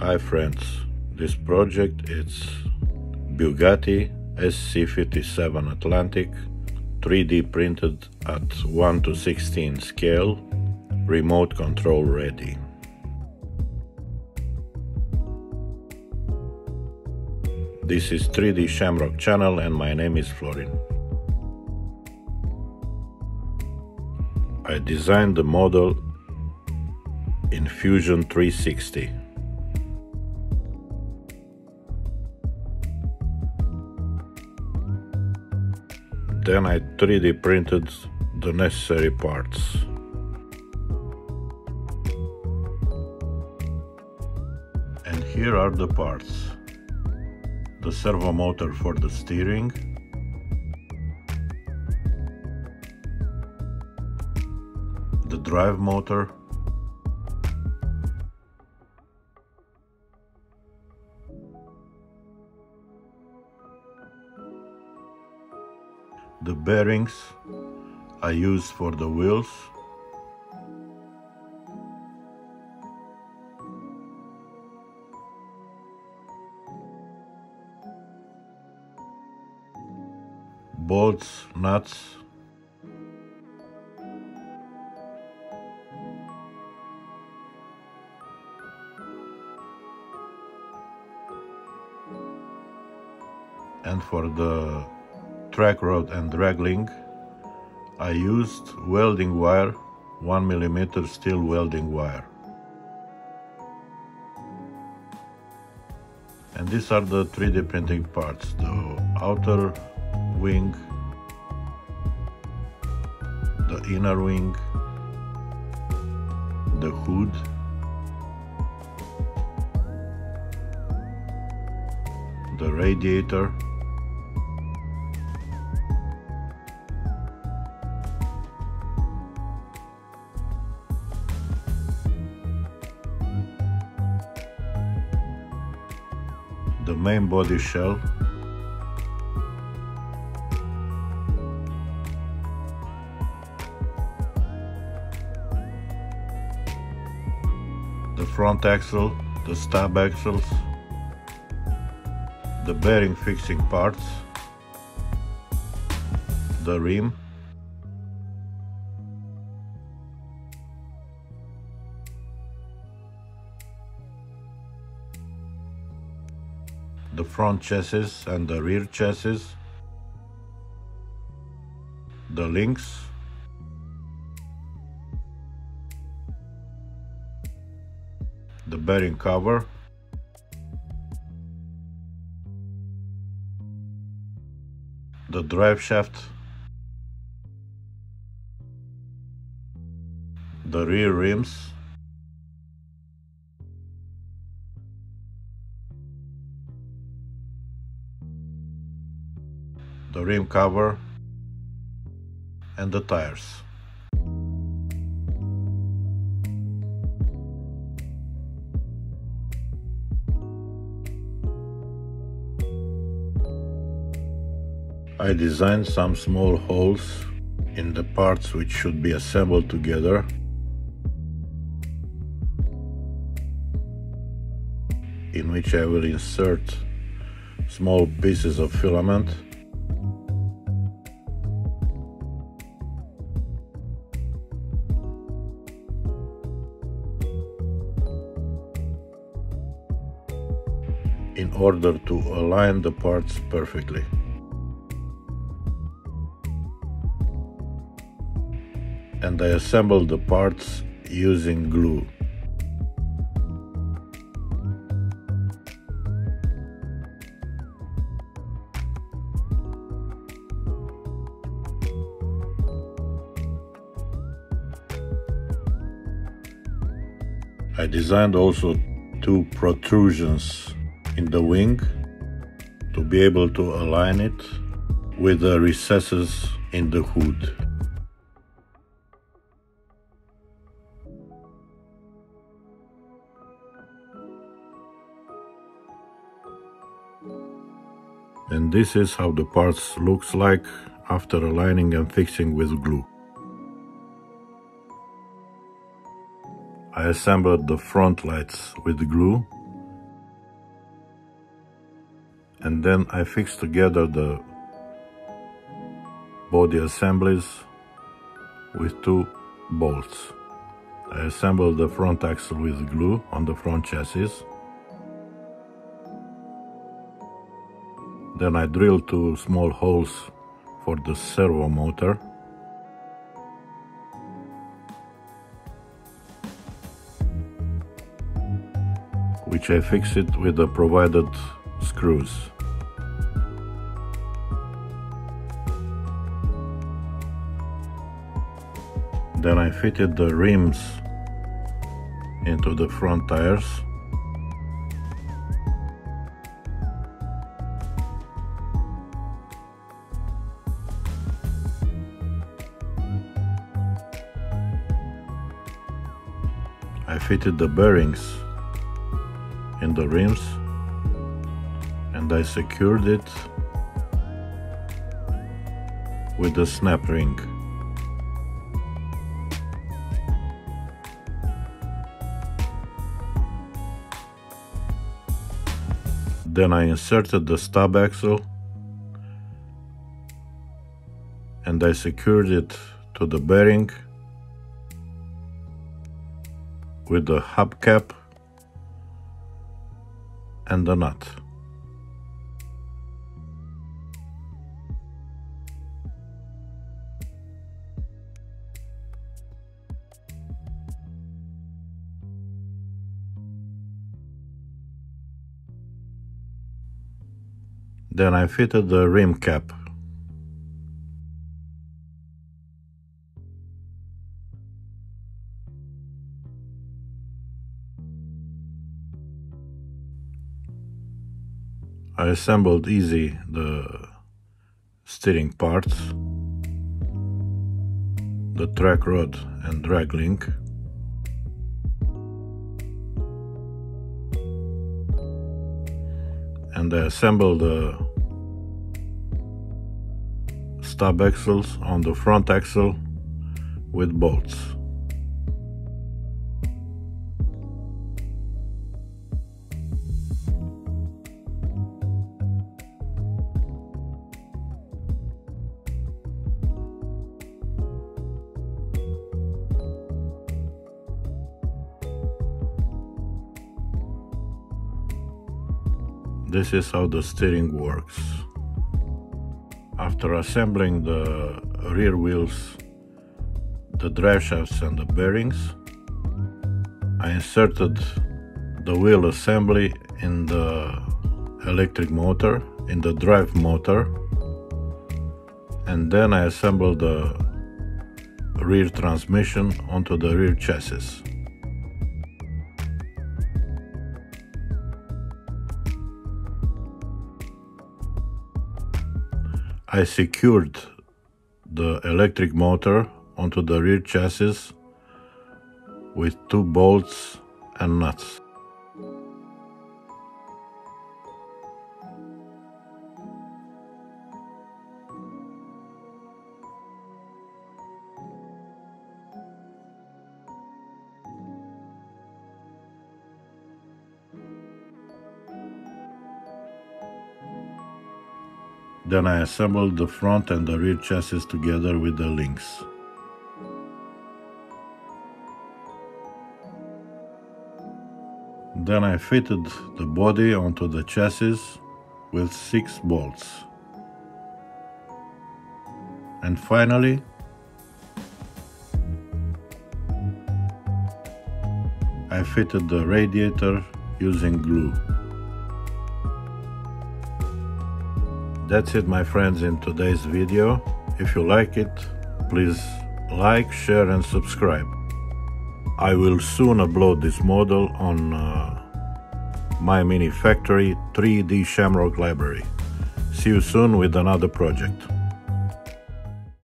Hi friends, this project is Bugatti SC57 Atlantic 3D printed at 1 to 16 scale, remote control ready. This is 3D Shamrock channel and my name is Florin. I designed the model in Fusion 360. Then I 3D printed the necessary parts. And here are the parts. The servo motor for the steering, the drive motor, the bearings I use for the wheels. Bolts, nuts. And for the track rod and drag link, I used welding wire, 1 mm steel welding wire. And these are the 3D printing parts, the outer wing, the inner wing, the hood, the radiator, the main body shell. The front axle, the stub axles, the bearing fixing parts, the rim, the front chassis and the rear chassis, the links, the bearing cover, the drive shaft, the rear rims, the rim cover and the tires. I designed some small holes in the parts which should be assembled together. in which I will insert small pieces of filament order to align the parts perfectly. And I assembled the parts using glue. I designed also two protrusions in the wing to be able to align it with the recesses in the hood. And this is how the parts looks like after aligning and fixing with glue. I assembled the front lights with glue and then I fix together the body assemblies with two bolts. I assemble the front axle with glue on the front chassis. Then I drill two small holes for the servo motor. which I fix it with the provided screws. Then I fitted the rims into the front tires. I fitted the bearings in the rims and I secured it with a snap ring. Then I inserted the stub axle and I secured it to the bearing with the hubcap and the nut. Then I fitted the rim cap. I assembled easy the steering parts, the track rod and drag link. And I assemble the stub axles on the front axle with bolts. This is how the steering works. After assembling the rear wheels, the drive shafts and the bearings, I inserted the wheel assembly in the electric motor, in the drive motor, and then I assembled the rear transmission onto the rear chassis. I secured the electric motor onto the rear chassis with two bolts and nuts. Then I assembled the front and the rear chassis together with the links. Then I fitted the body onto the chassis with six bolts. And finally, I fitted the radiator using glue. That's it my friends in today's video. If you like it, please like, share and subscribe. I will soon upload this model on uh, MyMiniFactory 3D Shamrock library. See you soon with another project.